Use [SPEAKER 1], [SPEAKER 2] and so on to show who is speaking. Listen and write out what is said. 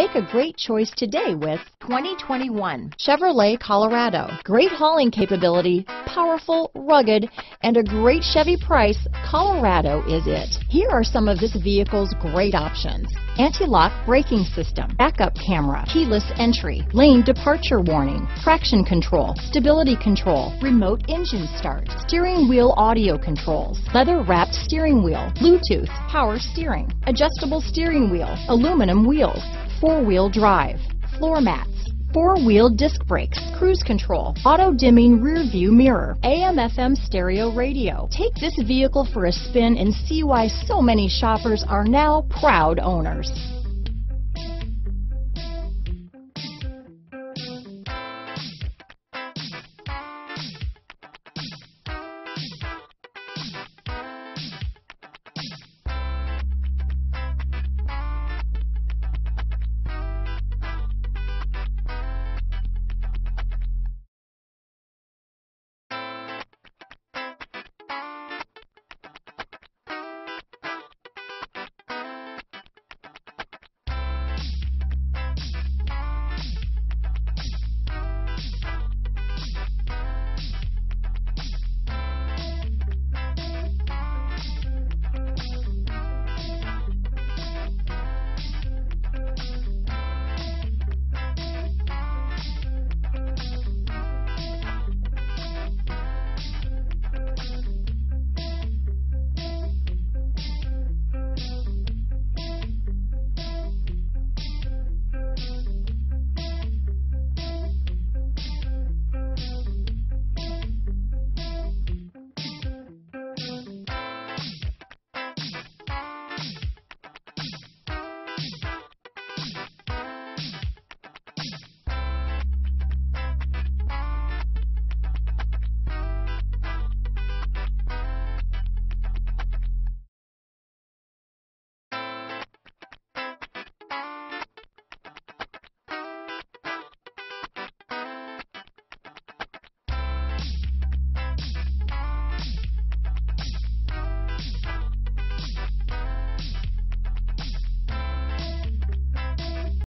[SPEAKER 1] Make a great choice today with 2021 Chevrolet Colorado. Great hauling capability, powerful, rugged, and a great Chevy price, Colorado is it. Here are some of this vehicle's great options. Anti-lock braking system, backup camera, keyless entry, lane departure warning, traction control, stability control, remote engine start, steering wheel audio controls, leather wrapped steering wheel, Bluetooth, power steering, adjustable steering wheel, aluminum wheels, four-wheel drive, floor mats, four-wheel disc brakes, cruise control, auto-dimming rear view mirror, AM FM stereo radio. Take this vehicle for a spin and see why so many shoppers are now proud owners.